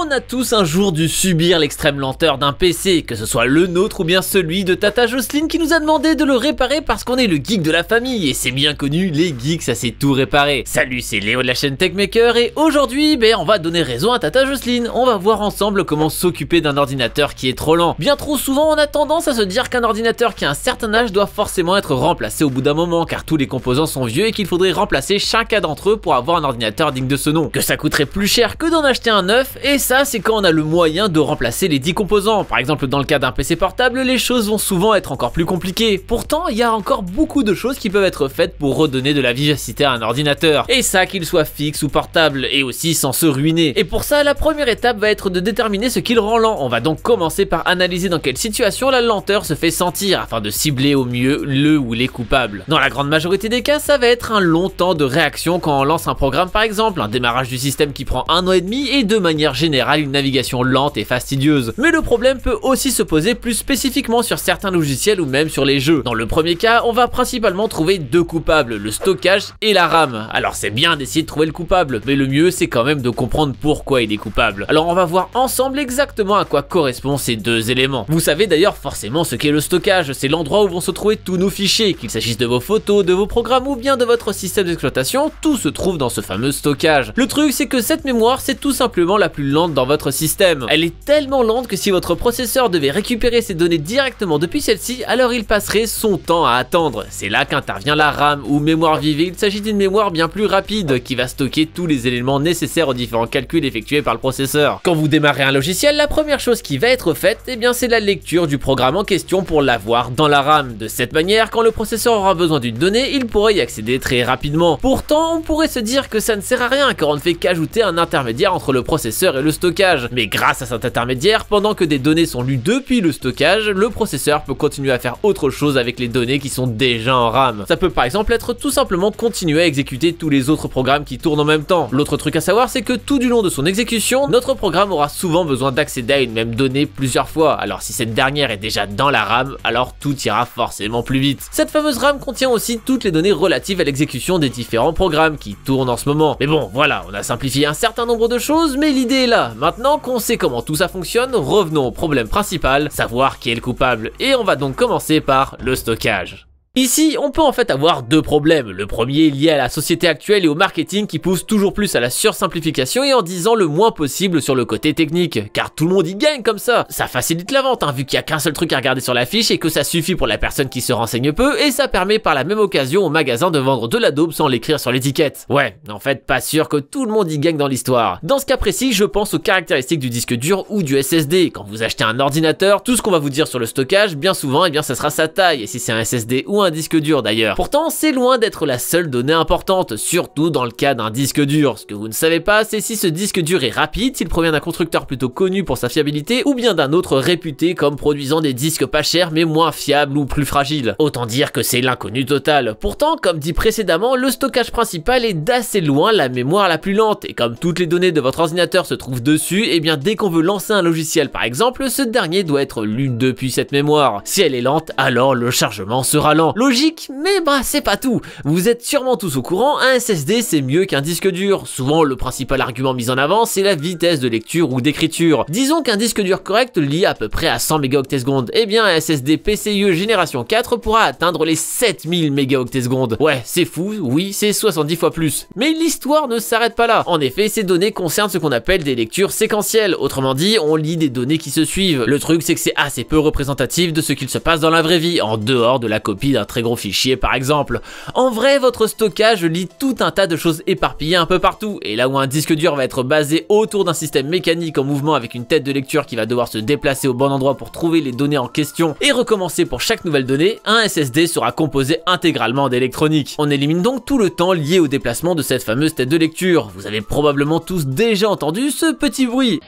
On a tous un jour dû subir l'extrême lenteur d'un PC, que ce soit le nôtre ou bien celui de Tata Jocelyne qui nous a demandé de le réparer parce qu'on est le geek de la famille et c'est bien connu, les geeks ça sait tout réparer. Salut, c'est Léo de la chaîne Techmaker et aujourd'hui, ben on va donner raison à Tata Jocelyne. On va voir ensemble comment s'occuper d'un ordinateur qui est trop lent. Bien trop souvent, on a tendance à se dire qu'un ordinateur qui a un certain âge doit forcément être remplacé au bout d'un moment car tous les composants sont vieux et qu'il faudrait remplacer chacun d'entre eux pour avoir un ordinateur digne de ce nom. Que ça coûterait plus cher que d'en acheter un neuf et ça c'est quand on a le moyen de remplacer les 10 composants. Par exemple dans le cas d'un PC portable, les choses vont souvent être encore plus compliquées. Pourtant, il y a encore beaucoup de choses qui peuvent être faites pour redonner de la vivacité à un ordinateur. Et ça qu'il soit fixe ou portable et aussi sans se ruiner. Et pour ça, la première étape va être de déterminer ce qui le rend lent. On va donc commencer par analyser dans quelle situation la lenteur se fait sentir afin de cibler au mieux le ou les coupables. Dans la grande majorité des cas, ça va être un long temps de réaction quand on lance un programme par exemple, un démarrage du système qui prend un an et demi et de manière générale une navigation lente et fastidieuse. Mais le problème peut aussi se poser plus spécifiquement sur certains logiciels ou même sur les jeux. Dans le premier cas, on va principalement trouver deux coupables, le stockage et la RAM. Alors c'est bien d'essayer de trouver le coupable, mais le mieux c'est quand même de comprendre pourquoi il est coupable. Alors on va voir ensemble exactement à quoi correspondent ces deux éléments. Vous savez d'ailleurs forcément ce qu'est le stockage, c'est l'endroit où vont se trouver tous nos fichiers, qu'il s'agisse de vos photos, de vos programmes ou bien de votre système d'exploitation, tout se trouve dans ce fameux stockage. Le truc c'est que cette mémoire c'est tout simplement la plus lente dans votre système. Elle est tellement lente que si votre processeur devait récupérer ces données directement depuis celle-ci, alors il passerait son temps à attendre. C'est là qu'intervient la RAM ou mémoire vive. Il s'agit d'une mémoire bien plus rapide qui va stocker tous les éléments nécessaires aux différents calculs effectués par le processeur. Quand vous démarrez un logiciel, la première chose qui va être faite, eh bien c'est la lecture du programme en question pour l'avoir dans la RAM. De cette manière, quand le processeur aura besoin d'une donnée, il pourra y accéder très rapidement. Pourtant, on pourrait se dire que ça ne sert à rien car on ne fait qu'ajouter un intermédiaire entre le processeur et le stockage. Mais grâce à cet intermédiaire, pendant que des données sont lues depuis le stockage, le processeur peut continuer à faire autre chose avec les données qui sont déjà en RAM. Ça peut par exemple être tout simplement continuer à exécuter tous les autres programmes qui tournent en même temps. L'autre truc à savoir, c'est que tout du long de son exécution, notre programme aura souvent besoin d'accéder à une même donnée plusieurs fois. Alors si cette dernière est déjà dans la RAM, alors tout ira forcément plus vite. Cette fameuse RAM contient aussi toutes les données relatives à l'exécution des différents programmes qui tournent en ce moment. Mais bon, voilà, on a simplifié un certain nombre de choses, mais l'idée est là. Maintenant qu'on sait comment tout ça fonctionne, revenons au problème principal, savoir qui est le coupable. Et on va donc commencer par le stockage. Ici, on peut en fait avoir deux problèmes. Le premier est lié à la société actuelle et au marketing qui pousse toujours plus à la sursimplification et en disant le moins possible sur le côté technique. Car tout le monde y gagne comme ça. Ça facilite la vente, hein, vu qu'il y a qu'un seul truc à regarder sur la fiche et que ça suffit pour la personne qui se renseigne peu et ça permet par la même occasion au magasin de vendre de la daube sans l'écrire sur l'étiquette. Ouais, en fait, pas sûr que tout le monde y gagne dans l'histoire. Dans ce cas précis, je pense aux caractéristiques du disque dur ou du SSD. Quand vous achetez un ordinateur, tout ce qu'on va vous dire sur le stockage, bien souvent, eh bien ça sera sa taille. Et si c'est un SSD ou un disque dur d'ailleurs. Pourtant, c'est loin d'être la seule donnée importante, surtout dans le cas d'un disque dur. Ce que vous ne savez pas, c'est si ce disque dur est rapide, s'il provient d'un constructeur plutôt connu pour sa fiabilité, ou bien d'un autre réputé comme produisant des disques pas chers mais moins fiables ou plus fragiles. Autant dire que c'est l'inconnu total. Pourtant, comme dit précédemment, le stockage principal est d'assez loin la mémoire la plus lente, et comme toutes les données de votre ordinateur se trouvent dessus, et eh bien dès qu'on veut lancer un logiciel par exemple, ce dernier doit être lu depuis cette mémoire. Si elle est lente, alors le chargement sera lent. Logique, mais bah c'est pas tout. Vous êtes sûrement tous au courant, un SSD c'est mieux qu'un disque dur. Souvent le principal argument mis en avant c'est la vitesse de lecture ou d'écriture. Disons qu'un disque dur correct lit à peu près à 100 mégaoctets secondes. Eh bien un SSD PCIe génération 4 pourra atteindre les 7000 mégaoctets secondes. Ouais, c'est fou, oui, c'est 70 fois plus. Mais l'histoire ne s'arrête pas là. En effet, ces données concernent ce qu'on appelle des lectures séquentielles. Autrement dit, on lit des données qui se suivent. Le truc c'est que c'est assez peu représentatif de ce qu'il se passe dans la vraie vie, en dehors de la copie d'un très gros fichier par exemple. En vrai, votre stockage lit tout un tas de choses éparpillées un peu partout, et là où un disque dur va être basé autour d'un système mécanique en mouvement avec une tête de lecture qui va devoir se déplacer au bon endroit pour trouver les données en question et recommencer pour chaque nouvelle donnée, un SSD sera composé intégralement d'électronique. On élimine donc tout le temps lié au déplacement de cette fameuse tête de lecture. Vous avez probablement tous déjà entendu ce petit bruit.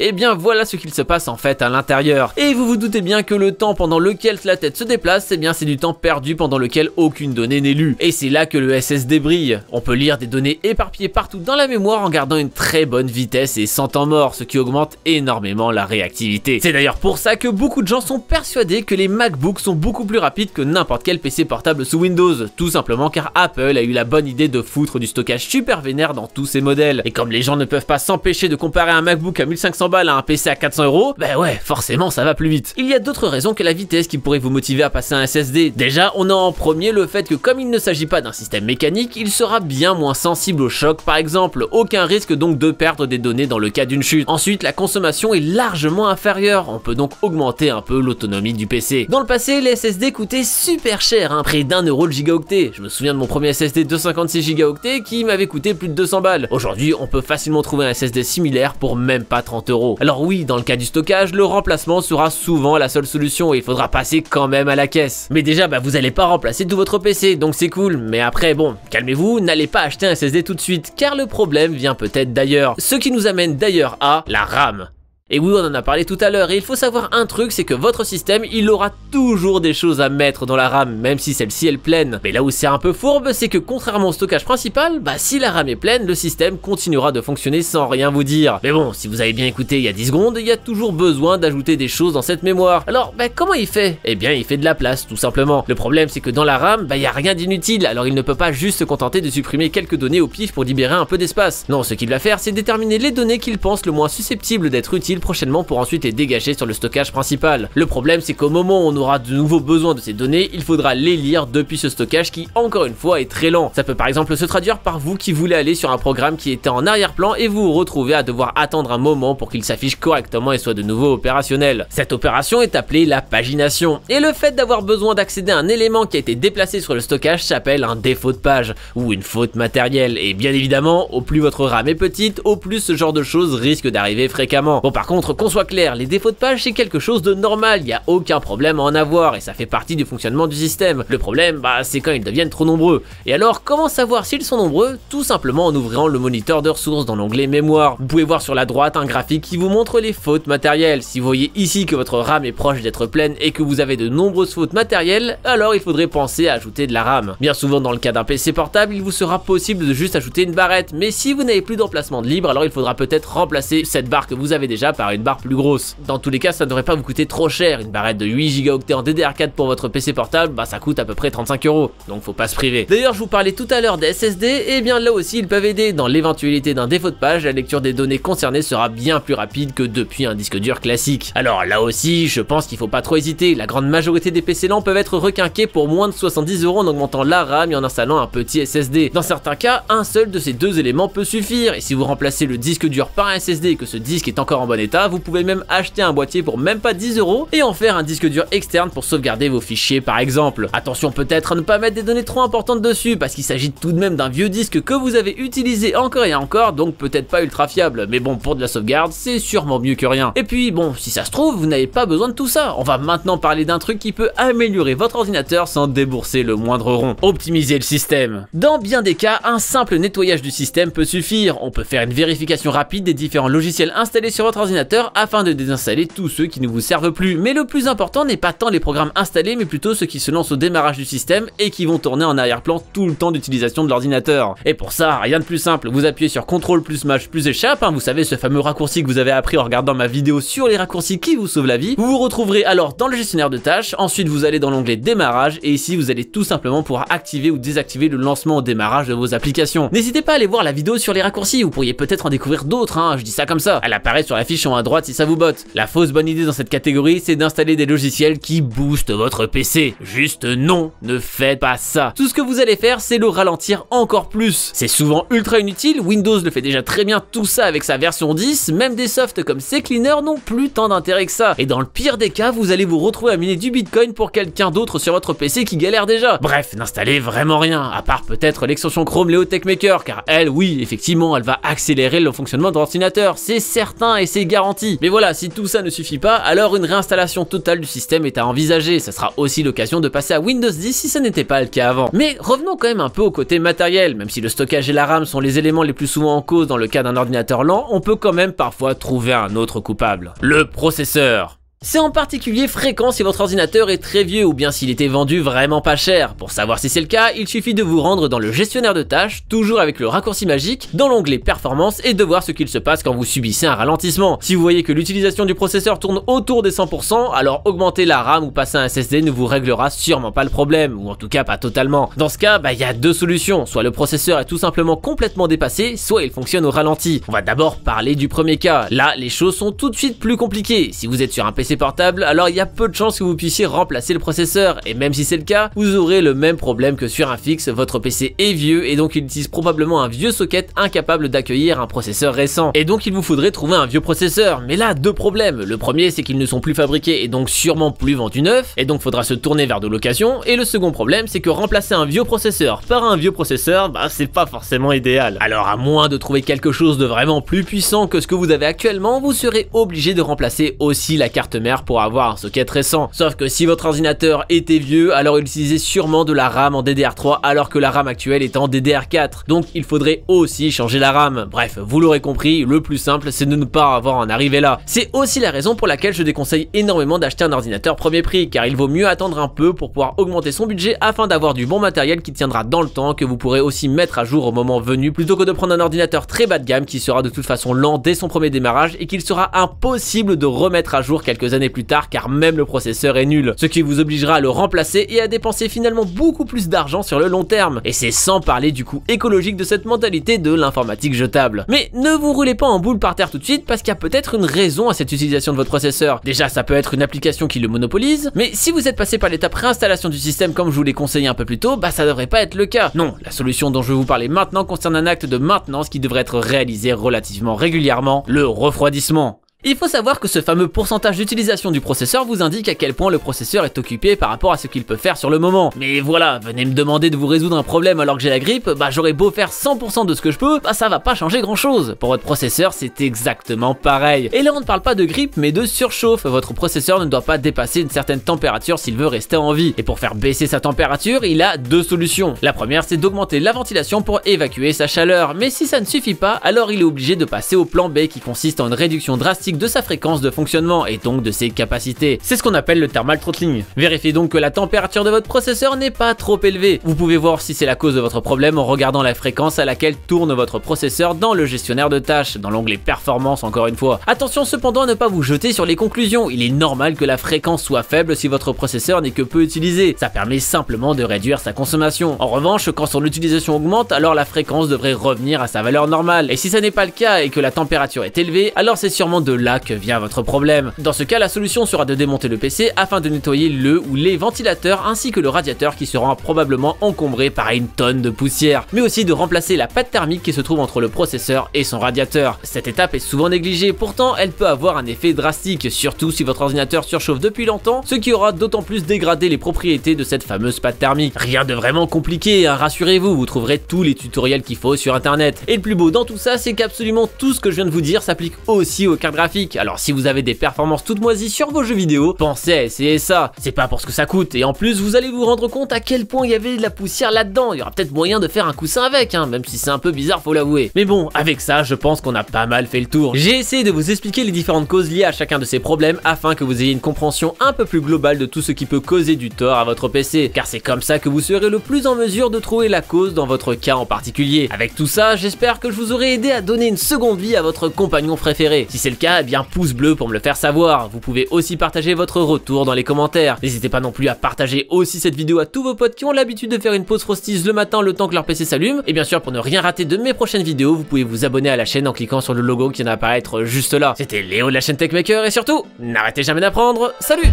Et eh bien voilà ce qu'il se passe en fait à l'intérieur. Et vous vous doutez bien que le temps pendant lequel la tête se déplace, et eh bien c'est du temps perdu pendant lequel aucune donnée n'est lue. Et c'est là que le SSD brille. On peut lire des données éparpillées partout dans la mémoire en gardant une très bonne vitesse et sans temps mort, ce qui augmente énormément la réactivité. C'est d'ailleurs pour ça que beaucoup de gens sont persuadés que les MacBooks sont beaucoup plus rapides que n'importe quel PC portable sous Windows, tout simplement car Apple a eu la bonne idée de foutre du stockage super vénère dans tous ses modèles. Et comme les gens ne peuvent pas s'empêcher de comparer un MacBook à 1500 balles à un PC à 400 euros, bah ouais, forcément ça va plus vite. Il y a d'autres raisons que la vitesse qui pourrait vous motiver à passer un SSD. Déjà, on a en premier le fait que comme il ne s'agit pas d'un système mécanique, il sera bien moins sensible au choc par exemple, aucun risque donc de perdre des données dans le cas d'une chute. Ensuite, la consommation est largement inférieure, on peut donc augmenter un peu l'autonomie du PC. Dans le passé, les SSD coûtaient super cher, près d'un euro le gigaoctet. Je me souviens de mon premier SSD 256 gigaoctets qui m'avait coûté plus de 200 balles. Aujourd'hui, on peut facilement trouver un SSD similaire pour même pas 30 euros. Alors oui, dans le cas du stockage, le remplacement sera souvent la seule solution et il faudra passer quand même à la caisse. Mais déjà, bah, vous allez pas remplacer tout votre PC, donc c'est cool. Mais après, bon, calmez-vous, n'allez pas acheter un SSD tout de suite, car le problème vient peut-être d'ailleurs. Ce qui nous amène d'ailleurs à la RAM. Et oui, on en a parlé tout à l'heure, et il faut savoir un truc, c'est que votre système, il aura toujours des choses à mettre dans la RAM, même si celle-ci est pleine. Mais là où c'est un peu fourbe, c'est que contrairement au stockage principal, bah si la RAM est pleine, le système continuera de fonctionner sans rien vous dire. Mais bon, si vous avez bien écouté il y a 10 secondes, il y a toujours besoin d'ajouter des choses dans cette mémoire. Alors, bah comment il fait? Eh bien, il fait de la place, tout simplement. Le problème, c'est que dans la RAM, bah il y a rien d'inutile, alors il ne peut pas juste se contenter de supprimer quelques données au pif pour libérer un peu d'espace. Non, ce qu'il va faire, c'est déterminer les données qu'il pense le moins susceptibles d'être utiles prochainement pour ensuite les dégager sur le stockage principal. Le problème c'est qu'au moment où on aura de nouveaux besoins de ces données, il faudra les lire depuis ce stockage qui encore une fois est très lent. Ça peut par exemple se traduire par vous qui voulez aller sur un programme qui était en arrière-plan et vous vous retrouvez à devoir attendre un moment pour qu'il s'affiche correctement et soit de nouveau opérationnel. Cette opération est appelée la pagination. Et le fait d'avoir besoin d'accéder à un élément qui a été déplacé sur le stockage s'appelle un défaut de page ou une faute matérielle. Et bien évidemment, au plus votre RAM est petite, au plus ce genre de choses risque d'arriver fréquemment. Bon par contre, soit clair, les défauts de page c'est quelque chose de normal, il n'y a aucun problème à en avoir et ça fait partie du fonctionnement du système. Le problème, bah, c'est quand ils deviennent trop nombreux. Et alors, comment savoir s'ils sont nombreux? Tout simplement en ouvrant le moniteur de ressources dans l'onglet mémoire. Vous pouvez voir sur la droite un graphique qui vous montre les fautes matérielles. Si vous voyez ici que votre RAM est proche d'être pleine et que vous avez de nombreuses fautes matérielles, alors il faudrait penser à ajouter de la RAM. Bien souvent dans le cas d'un PC portable, il vous sera possible de juste ajouter une barrette, mais si vous n'avez plus d'emplacement de libre, alors il faudra peut-être remplacer cette barre que vous avez déjà par une barre plus grosse. Dans tous les cas, ça ne devrait pas vous coûter trop cher. Une barrette de 8 Go en DDR4 pour votre PC portable, bah ça coûte à peu près 35 euros. Donc faut pas se priver. D'ailleurs, je vous parlais tout à l'heure des SSD, et bien là aussi ils peuvent aider. Dans l'éventualité d'un défaut de page, la lecture des données concernées sera bien plus rapide que depuis un disque dur classique. Alors là aussi, je pense qu'il faut pas trop hésiter. La grande majorité des PC lents peuvent être requinqués pour moins de 70 euros en augmentant la RAM et en installant un petit SSD. Dans certains cas, un seul de ces deux éléments peut suffire. Et si vous remplacez le disque dur par un SSD et que ce disque est encore en bon état, vous pouvez même acheter un boîtier pour même pas 10 euros et en faire un disque dur externe pour sauvegarder vos fichiers par exemple. Attention peut-être à ne pas mettre des données trop importantes dessus parce qu'il s'agit tout de même d'un vieux disque que vous avez utilisé encore et encore donc peut-être pas ultra fiable mais bon pour de la sauvegarde c'est sûrement mieux que rien. Et puis bon si ça se trouve vous n'avez pas besoin de tout ça. On va maintenant parler d'un truc qui peut améliorer votre ordinateur sans débourser le moindre rond. Optimiser le système. Dans bien des cas un simple nettoyage du système peut suffire. On peut faire une vérification rapide des différents logiciels installés sur votre ordinateur afin de désinstaller tous ceux qui ne vous servent plus. Mais le plus important n'est pas tant les programmes installés, mais plutôt ceux qui se lancent au démarrage du système et qui vont tourner en arrière-plan tout le temps d'utilisation de l'ordinateur. Et pour ça, rien de plus simple, vous appuyez sur CTRL plus Maj plus échappe, hein, vous savez ce fameux raccourci que vous avez appris en regardant ma vidéo sur les raccourcis qui vous sauvent la vie. Vous vous retrouverez alors dans le gestionnaire de tâches, ensuite vous allez dans l'onglet démarrage et ici vous allez tout simplement pouvoir activer ou désactiver le lancement au démarrage de vos applications. N'hésitez pas à aller voir la vidéo sur les raccourcis, vous pourriez peut-être en découvrir d'autres, hein, je dis ça comme ça. Elle apparaît sur la fiche à droite si ça vous botte. La fausse bonne idée dans cette catégorie, c'est d'installer des logiciels qui boostent votre PC. Juste non, ne faites pas ça. Tout ce que vous allez faire, c'est le ralentir encore plus. C'est souvent ultra inutile, Windows le fait déjà très bien tout ça avec sa version 10, même des softs comme CCleaner n'ont plus tant d'intérêt que ça. Et dans le pire des cas, vous allez vous retrouver à miner du Bitcoin pour quelqu'un d'autre sur votre PC qui galère déjà. Bref, n'installez vraiment rien, à part peut-être l'extension Chrome Leo Maker, car elle, oui, effectivement, elle va accélérer le fonctionnement de l'ordinateur, c'est certain et c'est garanti. Mais voilà, si tout ça ne suffit pas, alors une réinstallation totale du système est à envisager. Ça sera aussi l'occasion de passer à Windows 10 si ça n'était pas le cas avant. Mais revenons quand même un peu au côté matériel. Même si le stockage et la RAM sont les éléments les plus souvent en cause dans le cas d'un ordinateur lent, on peut quand même parfois trouver un autre coupable. Le processeur. C'est en particulier fréquent si votre ordinateur est très vieux ou bien s'il était vendu vraiment pas cher. Pour savoir si c'est le cas, il suffit de vous rendre dans le gestionnaire de tâches, toujours avec le raccourci magique, dans l'onglet performance et de voir ce qu'il se passe quand vous subissez un ralentissement. Si vous voyez que l'utilisation du processeur tourne autour des 100%, alors augmenter la RAM ou passer un SSD ne vous réglera sûrement pas le problème, ou en tout cas pas totalement. Dans ce cas, bah il y a deux solutions, soit le processeur est tout simplement complètement dépassé, soit il fonctionne au ralenti. On va d'abord parler du premier cas. Là, les choses sont tout de suite plus compliquées. Si vous êtes sur un PC portable, alors il y a peu de chances que vous puissiez remplacer le processeur, et même si c'est le cas, vous aurez le même problème que sur un fixe, votre PC est vieux et donc il utilise probablement un vieux socket incapable d'accueillir un processeur récent. Et donc il vous faudrait trouver un vieux processeur, mais là deux problèmes. Le premier c'est qu'ils ne sont plus fabriqués et donc sûrement plus vendus neufs, et donc faudra se tourner vers de l'occasion, et le second problème c'est que remplacer un vieux processeur par un vieux processeur, bah c'est pas forcément idéal. Alors à moins de trouver quelque chose de vraiment plus puissant que ce que vous avez actuellement, vous serez obligé de remplacer aussi la carte pour avoir un socket récent. Sauf que si votre ordinateur était vieux, alors il utilisait sûrement de la RAM en DDR3 alors que la RAM actuelle est en DDR4. Donc il faudrait aussi changer la RAM. Bref, vous l'aurez compris, le plus simple c'est de ne pas avoir en arriver là. C'est aussi la raison pour laquelle je déconseille énormément d'acheter un ordinateur premier prix car il vaut mieux attendre un peu pour pouvoir augmenter son budget afin d'avoir du bon matériel qui tiendra dans le temps que vous pourrez aussi mettre à jour au moment venu plutôt que de prendre un ordinateur très bas de gamme qui sera de toute façon lent dès son premier démarrage et qu'il sera impossible de remettre à jour quelques années plus tard car même le processeur est nul, ce qui vous obligera à le remplacer et à dépenser finalement beaucoup plus d'argent sur le long terme. Et c'est sans parler du coût écologique de cette mentalité de l'informatique jetable. Mais ne vous roulez pas en boule par terre tout de suite parce qu'il y a peut-être une raison à cette utilisation de votre processeur. Déjà ça peut être une application qui le monopolise, mais si vous êtes passé par l'étape réinstallation du système comme je vous l'ai conseillé un peu plus tôt, bah ça devrait pas être le cas. Non, la solution dont je vais vous parler maintenant concerne un acte de maintenance qui devrait être réalisé relativement régulièrement, le refroidissement. Il faut savoir que ce fameux pourcentage d'utilisation du processeur vous indique à quel point le processeur est occupé par rapport à ce qu'il peut faire sur le moment. Mais voilà, venez me demander de vous résoudre un problème alors que j'ai la grippe, bah j'aurais beau faire 100% de ce que je peux, bah ça va pas changer grand chose. Pour votre processeur, c'est exactement pareil. Et là on ne parle pas de grippe mais de surchauffe, votre processeur ne doit pas dépasser une certaine température s'il veut rester en vie. Et pour faire baisser sa température, il a deux solutions. La première c'est d'augmenter la ventilation pour évacuer sa chaleur, mais si ça ne suffit pas, alors il est obligé de passer au plan B qui consiste en une réduction drastique de sa fréquence de fonctionnement et donc de ses capacités. C'est ce qu'on appelle le thermal throttling. Vérifiez donc que la température de votre processeur n'est pas trop élevée. Vous pouvez voir si c'est la cause de votre problème en regardant la fréquence à laquelle tourne votre processeur dans le gestionnaire de tâches, dans l'onglet performance encore une fois. Attention cependant à ne pas vous jeter sur les conclusions, il est normal que la fréquence soit faible si votre processeur n'est que peu utilisé, ça permet simplement de réduire sa consommation. En revanche, quand son utilisation augmente, alors la fréquence devrait revenir à sa valeur normale, et si ça n'est pas le cas et que la température est élevée, alors c'est sûrement de là que vient votre problème. Dans ce cas, la solution sera de démonter le PC afin de nettoyer le ou les ventilateurs ainsi que le radiateur qui sera probablement encombré par une tonne de poussière, mais aussi de remplacer la pâte thermique qui se trouve entre le processeur et son radiateur. Cette étape est souvent négligée, pourtant elle peut avoir un effet drastique, surtout si votre ordinateur surchauffe depuis longtemps, ce qui aura d'autant plus dégradé les propriétés de cette fameuse pâte thermique. Rien de vraiment compliqué, hein, rassurez-vous, vous trouverez tous les tutoriels qu'il faut sur internet. Et le plus beau dans tout ça, c'est qu'absolument tout ce que je viens de vous dire s'applique aussi aux cartes alors si vous avez des performances toutes moisies sur vos jeux vidéo, pensez à essayer ça. C'est pas pour ce que ça coûte, et en plus vous allez vous rendre compte à quel point il y avait de la poussière là-dedans. Il y aura peut-être moyen de faire un coussin avec, hein, même si c'est un peu bizarre, faut l'avouer. Mais bon, avec ça, je pense qu'on a pas mal fait le tour. J'ai essayé de vous expliquer les différentes causes liées à chacun de ces problèmes afin que vous ayez une compréhension un peu plus globale de tout ce qui peut causer du tort à votre PC, car c'est comme ça que vous serez le plus en mesure de trouver la cause dans votre cas en particulier. Avec tout ça, j'espère que je vous aurai aidé à donner une seconde vie à votre compagnon préféré. Si c'est le cas, eh bien pouce bleu pour me le faire savoir. Vous pouvez aussi partager votre retour dans les commentaires. N'hésitez pas non plus à partager aussi cette vidéo à tous vos potes qui ont l'habitude de faire une pause frosties le matin le temps que leur PC s'allume. Et bien sûr, pour ne rien rater de mes prochaines vidéos, vous pouvez vous abonner à la chaîne en cliquant sur le logo qui vient d'apparaître juste là. C'était Léo de la chaîne Techmaker et surtout, n'arrêtez jamais d'apprendre. Salut